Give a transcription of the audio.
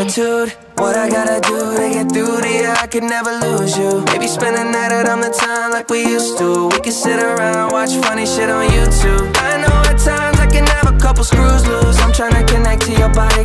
Attitude. What I gotta do to get through to you, I could never lose you. Maybe spend the night out on the time like we used to. We could sit around, watch funny shit on YouTube. I know at times I can have a couple screws loose. I'm tryna connect to your body,